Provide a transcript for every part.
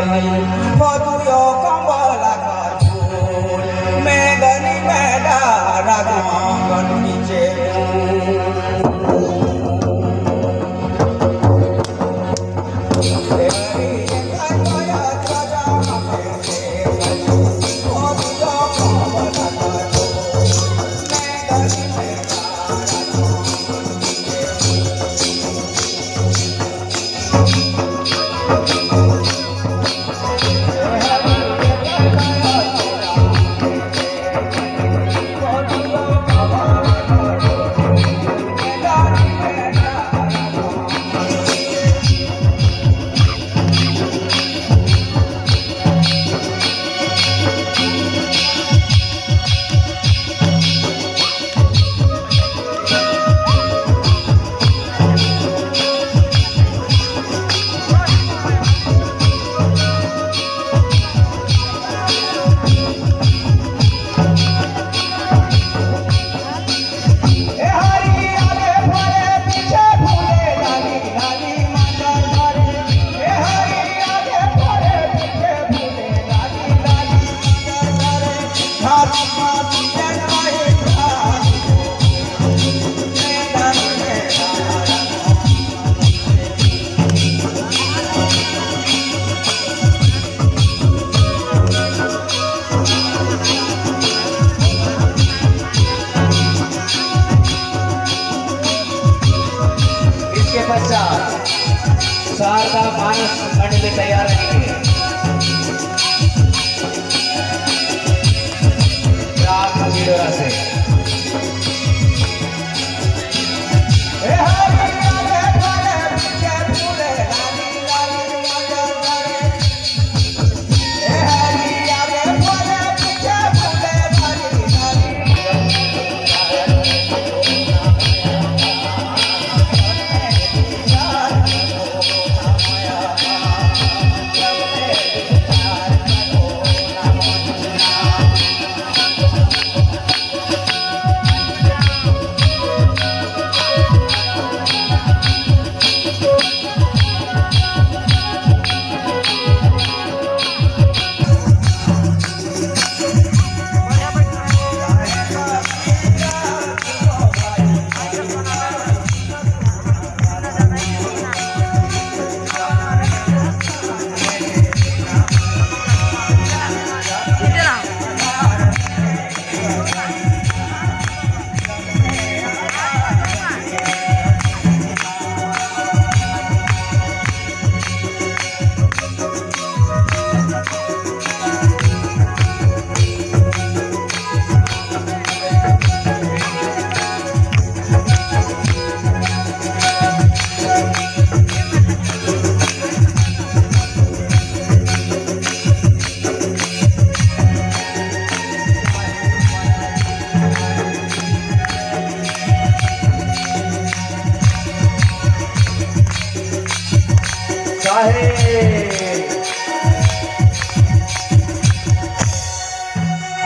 હરી ફરુયો કમલા કાચોલ મેદની મેડા રાગવાંગન નીચે शारदा मानस मंडल तैयार रहेंगे। से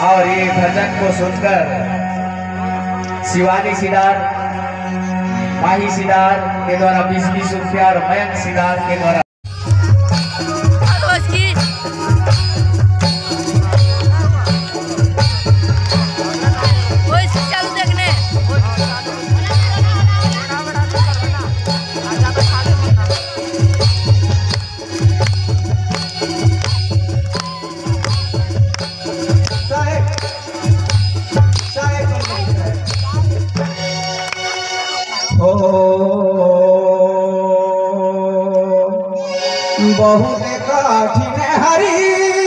और ये भजन को सुनकर शिवानी सिदार माही सिदार के द्वारा बीस बीस रुपया और मयंक सिदार के द्वारा बहुत काठिन हरी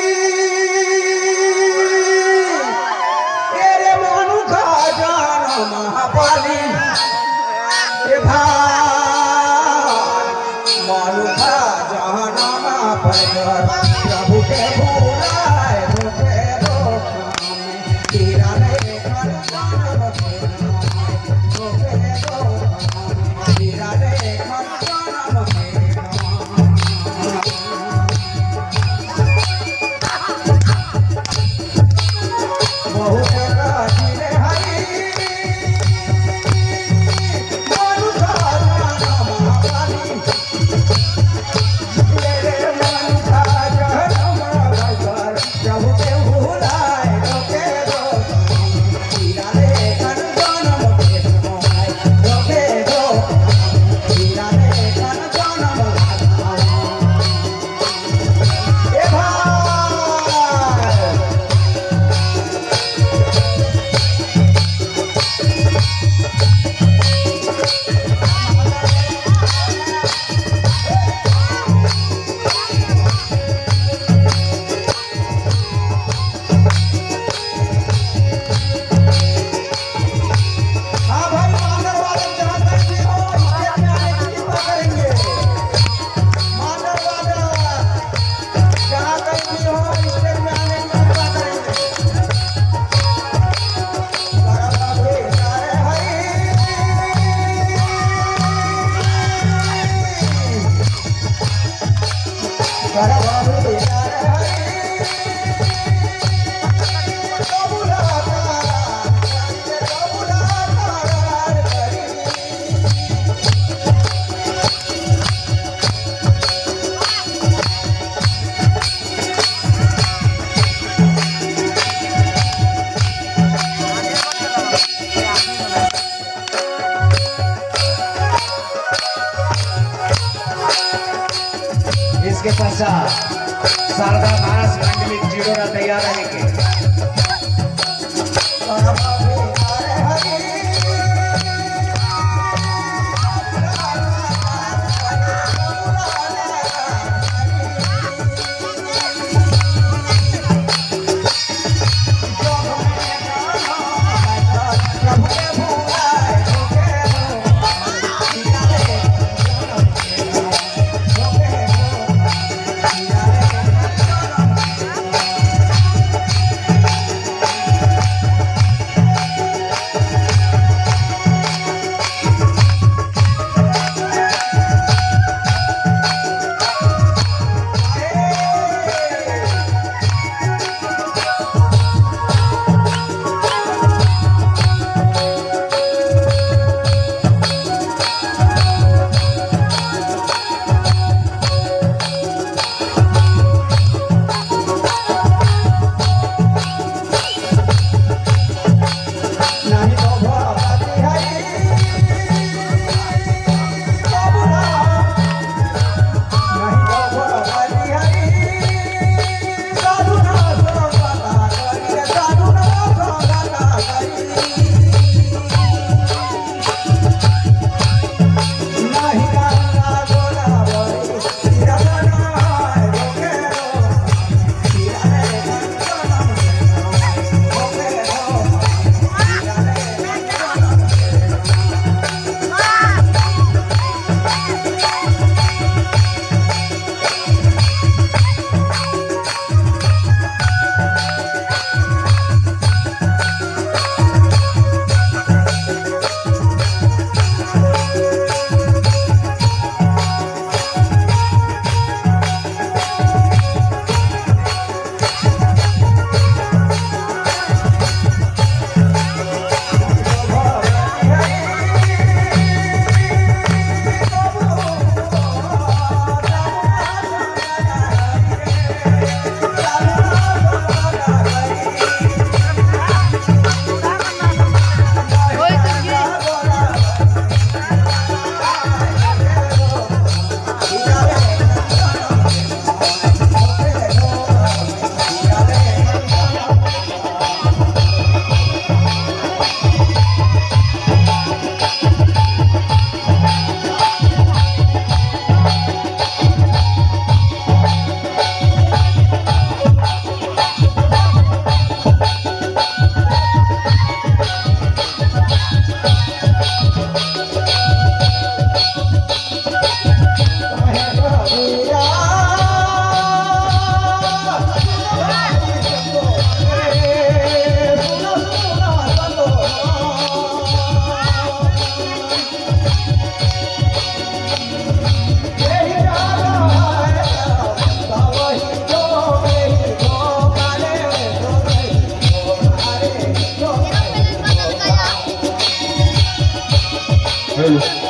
Hello.